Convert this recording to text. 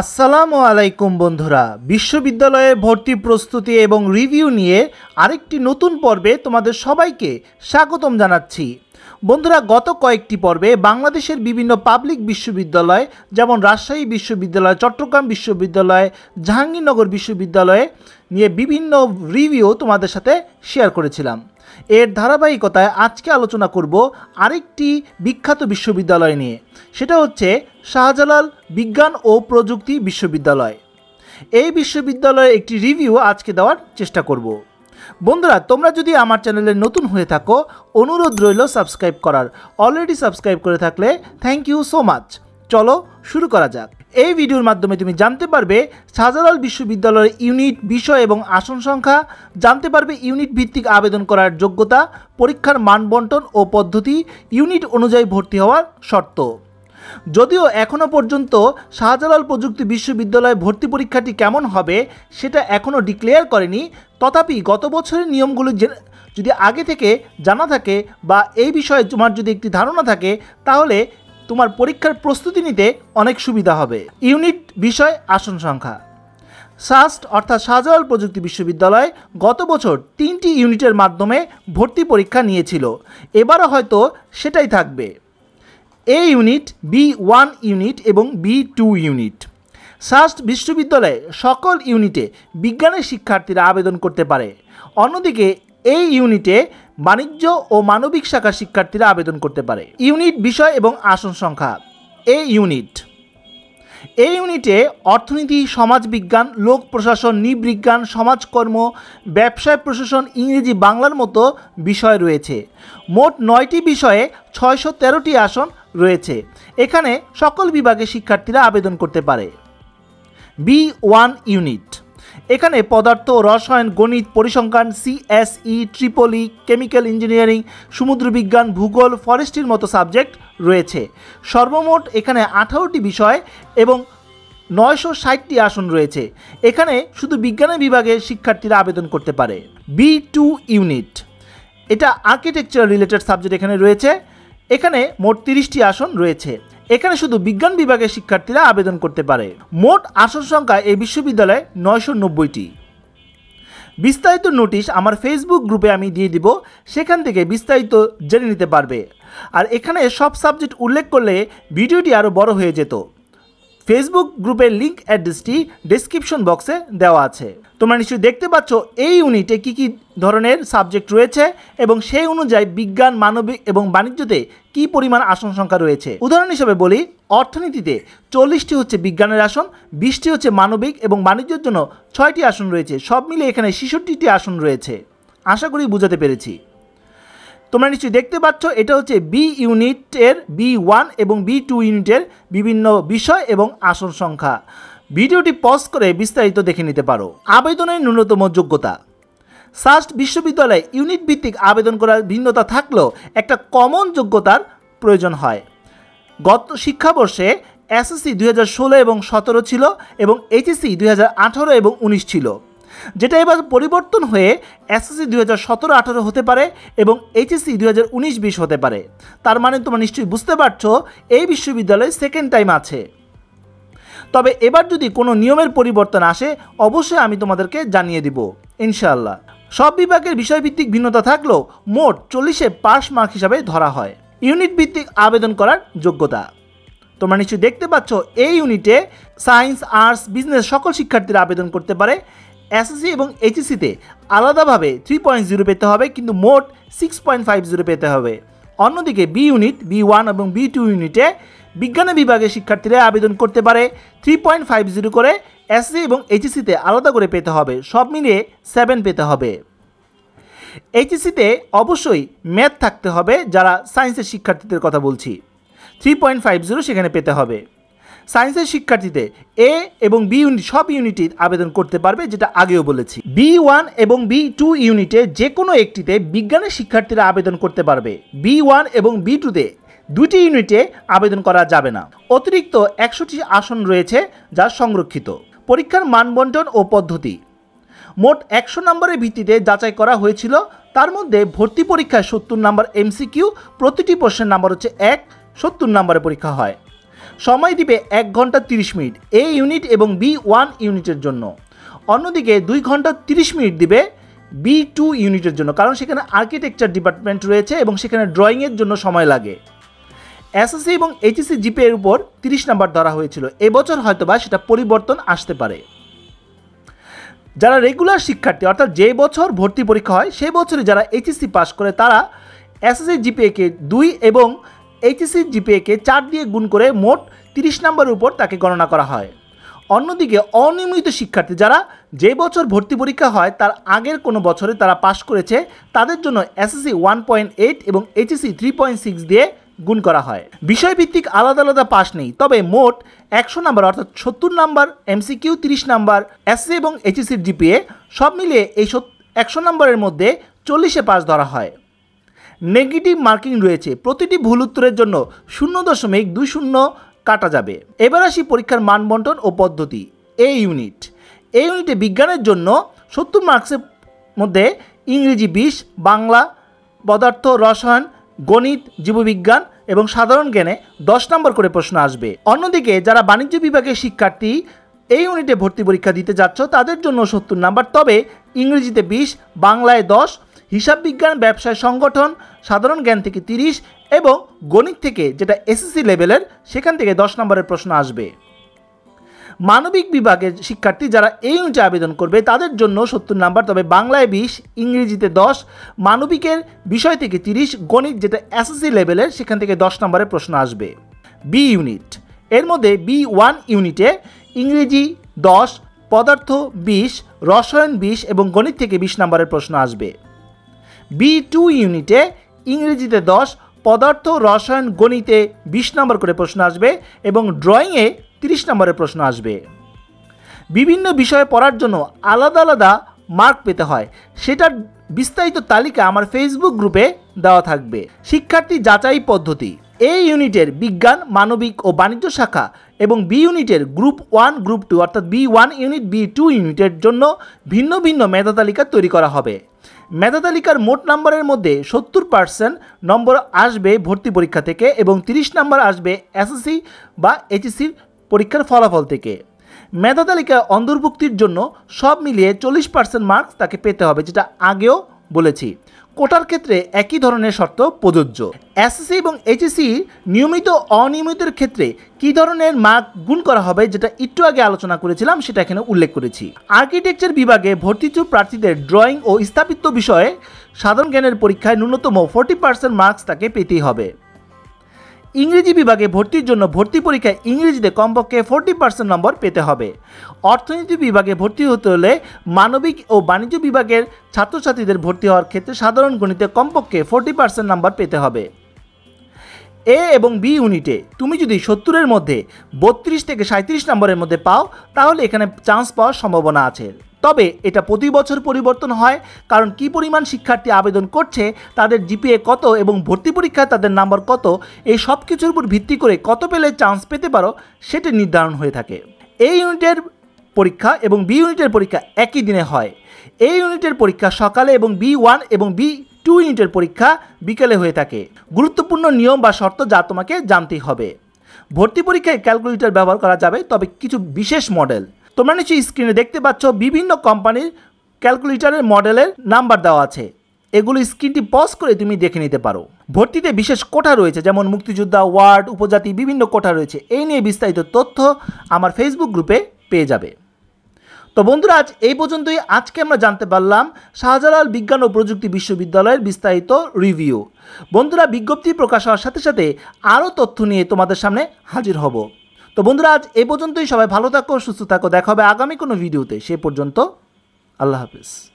আসসালামু আলাইকুম বন্ধুরা। বিশ্ববিদ্যালয়ে ভর্তি প্রস্তুতি এবং রিভিউ নিয়ে আরেকটি নতুন পর্বে তোমাদের সবাইকে স্বাগতম জানাচ্ছি। বন্ধুরা, গত কয়েকটি পর্বে বাংলাদেশের বিভিন্ন পাবলিক বিশ্ববিদ্যালয়, যেমন রাজশাহী বিশ্ববিদ্যালয়, চট্টগ্রাম বিশ্ববিদ্যালয়, জাহাঙ্গীরনগর বিশ্ববিদ্যালয়ে নিয়ে বিভিন্ন রিভিউ তোমাদের সাথে শেয়ার করেছিলাম। এর ধারাবাহিকতায় আজকে আলোচনা করব আরেকটি বিখ্যাত বিশ্ববিদ্যালয় নিয়ে। সেটা হচ্ছে শাহজালাল বিজ্ঞান ও প্রযুক্তি বিশ্ববিদ্যালয়। এই বিশ্ববিদ্যালয়ের একটি রিভিউ আজকে দেওয়ার চেষ্টা করব। বন্ধুরা, তোমরা যদি আমার চ্যানেলে নতুন হয়ে থাকো, অনুরোধ রইল সাবস্ক্রাইব করার। অলরেডি সাবস্ক্রাইব করে থাকলে থ্যাংক ইউ সো মাচ চলো শুরু করা যাক। এই ভিডিওর মাধ্যমে তুমি জানতে পারবে শাহজালাল বিশ্ববিদ্যালয়ের ইউনিট বিষয় এবং আসন সংখ্যা, জানতে পারবে ইউনিট ভিত্তিক আবেদন করার যোগ্যতা, পরীক্ষার মান বন্টন ও পদ্ধতি, ইউনিট অনুযায়ী ভর্তি হওয়ার শর্ত। যদিও এখনও পর্যন্ত শাহজালাল প্রযুক্তি বিশ্ববিদ্যালয়ে ভর্তি পরীক্ষাটি কেমন হবে, সেটা এখনও ডিক্লেয়ার করেনি তথাপি গত বছরের নিয়মগুলো যদি আগে থেকে জানা থাকে বা এই বিষয়ে তোমার যদি একটি ধারণা থাকে, তাহলে তোমার পরীক্ষার প্রস্তুতি নিতে অনেক সুবিধা হবে। ইউনিট বিষয়, আসন সংখ্যা। সাস্ট অর্থাৎ শাহজালাল প্রযুক্তি বিশ্ববিদ্যালয়, গত বছর তিনটি ইউনিটের মাধ্যমে ভর্তি পরীক্ষা নিয়েছিল। এবারও হয়তো সেটাই থাকবে। A unit B one unit এবং বি টু ইউনিট। সাস্ট বিশ্ববিদ্যালয়ে সকল ইউনিটে বিজ্ঞানের শিক্ষার্থীরা আবেদন করতে পারে। অন্যদিকে, এই ইউনিটে বাণিজ্য ও মানবিক শাখার শিক্ষার্থীরা আবেদন করতে পারে। ইউনিট বিষয় এবং আসন সংখ্যা, এ ইউনিট। এই ইউনিটে অর্থনীতি, সমাজবিজ্ঞান, লোক প্রশাসন নৃবিজ্ঞান সমাজকর্ম, ব্যবসায় প্রশাসন, ইংরেজি, বাংলার মতো বিষয় রয়েছে। মোট নয়টি বিষয়ে ছয়শো তেরোটি আসন রয়েছে। এখানে সকল বিভাগে শিক্ষার্থীরা আবেদন করতে পারে। B one unit. এখানে পদার্থ, রসায়ন, গণিত, পরিসংখ্যান CSE triple E chemical engineering, সমুদ্রবিজ্ঞান, ভূগোল ফরেস্ট্রির মতো সাবজেক্ট রয়েছে। সর্বমোট এখানে আঠারোটি বিষয় এবং নয়শো ষাটটি আসন রয়েছে। এখানে শুধু বিজ্ঞানের বিভাগের শিক্ষার্থীরা আবেদন করতে পারে। B two unit. এটা আর্কিটেকচার রিলেটেড সাবজেক্ট এখানে রয়েছে। এখানে মোট তিরিশটি আসন রয়েছে। এখানে শুধু বিজ্ঞান বিভাগের শিক্ষার্থীরা আবেদন করতে পারে। মোট আসন সংখ্যা এই বিশ্ববিদ্যালয়ে নয়শো নব্বইটি। বিস্তারিত নোটিশ আমার ফেসবুক গ্রুপে আমি দিয়ে দিব, সেখান থেকে বিস্তারিত জেনে নিতে পারবে। আর এখানে সব সাবজেক্ট উল্লেখ করলে ভিডিওটি আরও বড় হয়ে যেত। ফেসবুক গ্রুপের লিঙ্ক অ্যাড্রেসটি ডেসক্রিপশন বক্সে দেওয়া আছে। তোমরা নিশ্চয়ই দেখতে পাচ্ছ, এই ইউনিটে কী কী ধরনের সাবজেক্ট রয়েছে এবং সেই অনুযায়ী বিজ্ঞান, মানবিক এবং বাণিজ্যতে কি পরিমাণ আসন সংখ্যা রয়েছে। উদাহরণ হিসেবে বলি, অর্থনীতিতে চল্লিশটি হচ্ছে বিজ্ঞানের আসন, বিশটি হচ্ছে মানবিক এবং বাণিজ্যের জন্য ছয়টি আসন রয়েছে। সব মিলে এখানে ছেষট্টিটি আসন রয়েছে। আশা করি বুঝাতে পেরেছি। তোমরা নিশ্চয়ই দেখতে পাচ্ছ, এটা হচ্ছে বি ইউনিটের বি ওয়ান এবং বি টু ইউনিটের বিভিন্ন বিষয় এবং আসন সংখ্যা। ভিডিওটি পজ করে বিস্তারিত দেখে নিতে পারো। আবেদনের ন্যূনতম যোগ্যতা। সাস্ট বিশ্ববিদ্যালয়ে ইউনিট ভিত্তিক আবেদন করার ভিন্নতা থাকলেও একটা কমন যোগ্যতার প্রয়োজন হয়। গত শিক্ষাবর্ষে এসএসসি দুই হাজার ষোলো এবং সতেরো ছিল এবং এইচএসসি দুই হাজার আঠারো এবং উনিশ ছিল। যেটা এবার পরিবর্তন হয়ে এসএসসি দুই হাজার সতেরো, আঠারো হতে পারে এবং এইচএসসি দুই হাজার উনিশ, বিশ হতে পারে। তার মানে তোমরা নিশ্চয়ই বুঝতে পারছ, এই বিশ্ববিদ্যালয়ে সেকেন্ড টাইম আছে। তবে এবার যদি কোনো নিয়মের পরিবর্তন আসে, অবশ্যই আমি তোমাদেরকে জানিয়ে দিব, ইনশাআল্লাহ। সব বিভাগের বিষয়ভিত্তিক ভিন্নতা থাকলেও মোট চল্লিশে পাস মার্ক হিসাবে ধরা হয়। ইউনিট ভিত্তিক আবেদন করার যোগ্যতা। তোমরা নিশ্চয়ই দেখতে পাচ্ছ, এই ইউনিটে সায়েন্স, আর্টস, বিজনেস সকল শিক্ষার্থীরা আবেদন করতে পারে। এসএসসি এবং এইচএসসিতে আলাদাভাবে থ্রি পয়েন্ট জিরো পেতে হবে, কিন্তু মোট সিক্স পয়েন্ট ফাইভ জিরো পেতে হবে। অন্যদিকে বি ইউনিট বি ওয়ান এবং বি টু ইউনিটে বিজ্ঞান বিভাগের শিক্ষার্থীরা আবেদন করতে পারে। থ্রি পয়েন্ট ফাইভ জিরো করে এসসি এবং এইচএসসিতে আলাদা করে পেতে হবে, সব মিলিয়ে সেভেন পেতে হবে। এইচএসসিতে অবশ্যই ম্যাথ থাকতে হবে, যারা সায়েন্সের শিক্ষার্থীদের কথা বলছি। থ্রি পয়েন্ট ফাইভ জিরো সেখানে পেতে হবে। সায়েন্সের শিক্ষার্থীতে এ এবং বি ইউনিট সব ইউনিটে আবেদন করতে পারবে, যেটা আগেও বলেছি। বি ওয়ান এবং বি টু ইউনিটে যে কোনো একটিতে বিজ্ঞানের শিক্ষার্থীরা আবেদন করতে পারবে। বি ওয়ান এবং বি টুতে দুটি ইউনিটে আবেদন করা যাবে না। অতিরিক্ত একশোটি আসন রয়েছে যা সংরক্ষিত। পরীক্ষার মানবন্টন ও পদ্ধতি। মোট একশো নম্বরের ভিত্তিতে যাচাই করা হয়েছিল। তার মধ্যে ভর্তি পরীক্ষায় সত্তর নম্বর এমসিকিউ, প্রতিটি প্রশ্নের নাম্বার হচ্ছে এক, সত্তর নম্বরে পরীক্ষা হয়। সময় দিবে এক ঘণ্টা তিরিশ মিনিট, এ ইউনিট এবং বি ওয়ান ইউনিটের জন্য। অন্যদিকে দুই ঘণ্টা তিরিশ মিনিট দিবে বি টু ইউনিটের জন্য, কারণ সেখানে আর্কিটেকচার ডিপার্টমেন্ট রয়েছে এবং সেখানে ড্রয়িংয়ের জন্য সময় লাগে। এসএসসি এবং এইচএসসি জিপে এর উপর তিরিশ নাম্বার ধরা হয়েছিল এবছর হয়তোবা সেটা পরিবর্তন আসতে পারে। যারা রেগুলার শিক্ষার্থী, অর্থাৎ যে বছর ভর্তি পরীক্ষা হয় সেই বছরে যারা এইচএসসি পাস করে, তারা এসএসসি জিপিএকে দুই এবং এইচএসসি জিপিএকে চার দিয়ে গুণ করে মোট তিরিশ নম্বরের উপর তাকে গণনা করা হয়। অন্যদিকে অনিয়মিত শিক্ষার্থী যারা যে বছর ভর্তি পরীক্ষা হয়, তার আগের কোনো বছরে তারা পাশ করেছে, তাদের জন্য এসএসসি ওয়ান পয়েন্ট এইট এবং এইচএসসি থ্রি পয়েন্ট সিক্স দিয়ে গুণ করা হয়। বিষয়ভিত্তিক আলাদা আলাদা পাস নেই, তবে মোট একশো নাম্বার অর্থাৎ সত্তর নাম্বার এমসিকিউ তিরিশ নাম্বার এসসি এবং এইচএসির জিপিএ সব মিলিয়ে এই একশো নম্বরের মধ্যে চল্লিশে পাস ধরা হয়। নেগেটিভ মার্কিং রয়েছে। প্রতিটি ভুল উত্তরের জন্য শূন্য দশমিক দুই শূন্য কাটা যাবে। এবার আসি পরীক্ষার মান বন্টন ও পদ্ধতি। এ ইউনিট এই ইউনিটে বিজ্ঞানের জন্য সত্তর মার্কসের মধ্যে ইংরেজি বিশ বাংলা পদার্থ, রসায়ন, গণিত, জীববিজ্ঞান এবং সাধারণ জ্ঞানে দশ নম্বর করে প্রশ্ন আসবে। অন্যদিকে যারা বাণিজ্য বিভাগের শিক্ষার্থী এই ইউনিটে ভর্তি পরীক্ষা দিতে যাচ্ছ, তাদের জন্য সত্তর নাম্বার। তবে ইংরেজিতে বিশ বাংলায় দশ হিসাব বিজ্ঞান ব্যবসায় সংগঠন, সাধারণ জ্ঞান থেকে তিরিশ এবং গণিত থেকে যেটা এসএসসি লেভেলের, সেখান থেকে দশ নম্বরের প্রশ্ন আসবে। মানবিক বিভাগের শিক্ষার্থী যারা এই ইউনিটে আবেদন করবে, তাদের জন্য সত্তর নাম্বার, তবে বাংলায় বিশ, ইংরেজিতে দশ, মানবিকের বিষয় থেকে তিরিশ, গণিত যেটা এসএসসি লেভেলের, সেখান থেকে দশ নম্বরের প্রশ্ন আসবে। বি ইউনিট, এর মধ্যে বি ওয়ান ইউনিটে ইংরেজি দশ, পদার্থ বিশ, রসায়ন বিশ এবং গণিত থেকে বিশ নম্বরের প্রশ্ন আসবে। বি টু ইউনিটে ইংরেজিতে দশ, পদার্থ, রসায়ন, গণিতে বিশ নম্বর করে প্রশ্ন আসবে এবং ড্রয়িংয়ে তিরিশ নম্বরের প্রশ্ন আসবে। বিভিন্ন বিষয়ে পড়ার জন্য আলাদা আলাদা মার্ক পেতে হয়। সেটার বিস্তারিত তালিকা আমার ফেসবুক গ্রুপে দেওয়া থাকবে। শিক্ষার্থী যাচাই পদ্ধতি। এই ইউনিটের বিজ্ঞান, মানবিক ও বাণিজ্য শাখা এবং বি ইউনিটের গ্রুপ ওয়ান গ্রুপ টু অর্থাৎ B one unit B two ইউনিটের জন্য ভিন্ন ভিন্ন মেধা তালিকা তৈরি করা হবে। মেধা তালিকার মোট নাম্বারের মধ্যে সত্তর পার্সেন্ট নম্বর আসবে ভর্তি পরীক্ষা থেকে এবং তিরিশ নাম্বার আসবে এসএসসি বা এইচএসসির পরীক্ষার ফলাফল থেকে। মেধা তালিকা অন্তর্ভুক্তির জন্য সব মিলিয়ে চল্লিশ পার্সেন্ট মার্কস তাকে পেতে হবে, যেটা আগেও বলেছি। কোটার ক্ষেত্রে একই ধরনের শর্ত প্রযোজ্য। এসএসসি এবং এইচএসসি নিয়মিত অনিয়মিতের ক্ষেত্রে কি ধরনের মার্ক গুণ করা হবে যেটা একটু আগে আলোচনা করেছিলাম সেটা এখানে উল্লেখ করেছি। আর্কিটেকচার বিভাগে ভর্তিচ্ছু প্রার্থীদের ড্রয়িং ও স্থাপিত্ব বিষয়ে সাধারণ জ্ঞানের পরীক্ষায় ন্যূনতম ফোর্টি পার্সেন্ট মার্কস তাকে পেতেই হবে। ইংরেজি বিভাগে ভর্তির জন্য ভর্তি পরীক্ষায় ইংরেজিতে কমপক্ষে ফোরটি পার্সেন্ট নম্বর পেতে হবে। অর্থনীতি বিভাগে ভর্তি হতে হলে মানবিক ও বাণিজ্য বিভাগের ছাত্রছাত্রীদের ভর্তি হওয়ার ক্ষেত্রে সাধারণ গণিতে কমপক্ষে ফোরটি পার্সেন্ট নম্বর পেতে হবে। এ এবং বি ইউনিটে তুমি যদি সত্তরের মধ্যে বত্রিশ থেকে সাঁত্রিশ নম্বরের মধ্যে পাও, তাহলে এখানে চান্স পাওয়ার সম্ভাবনা আছে। তবে এটা প্রতি বছর পরিবর্তন হয়, কারণ কি পরিমাণ শিক্ষার্থী আবেদন করছে, তাদের জিপিএ কত এবং ভর্তি পরীক্ষায় তাদের নাম্বার কত, এই সব কিছুর উপর ভিত্তি করে কত পেলে চান্স পেতে পারো সেটি নির্ধারণ হয়ে থাকে। এই ইউনিটের পরীক্ষা এবং বি ইউনিটের পরীক্ষা একই দিনে হয়। এই ইউনিটের পরীক্ষা সকালে এবং বি ওয়ান এবং বি টু ইউনিটের পরীক্ষা বিকেলে হয়ে থাকে। গুরুত্বপূর্ণ নিয়ম বা শর্ত যা তোমাকে জানতেই হবে। ভর্তি পরীক্ষায় ক্যালকুলেটর ব্যবহার করা যাবে, তবে কিছু বিশেষ মডেল তোমরা নিশ্চয়ই স্ক্রিনে দেখতে পাচ্ছ বিভিন্ন কোম্পানির ক্যালকুলেটরের মডেলের নাম্বার দেওয়া আছে। এগুলো স্ক্রিনটি পজ করে তুমি দেখে নিতে পারো। ভর্তিতে বিশেষ কোঠা রয়েছে, যেমন মুক্তিযোদ্ধা, ওয়ার্ড, উপজাতি, বিভিন্ন কোঠা রয়েছে। এই নিয়ে বিস্তারিত তথ্য আমার ফেসবুক গ্রুপে পেয়ে যাবে। তো বন্ধুরা, আজ এই পর্যন্তই। আজকে আমরা জানতে পারলাম শাহজালাল বিজ্ঞান ও প্রযুক্তি বিশ্ববিদ্যালয়ের বিস্তারিত রিভিউ বন্ধুরা, বিজ্ঞপ্তি প্রকাশ হওয়ার সাথে সাথে আরও তথ্য নিয়ে তোমাদের সামনে হাজির হব। তো বন্ধুরা, আজ এ পর্যন্তই। সবাই ভালো থাকো, সুস্থ থাকো। দেখা হবে আগামী কোনো ভিডিওতে। সে পর্যন্ত আল্লাহ হাফিজ।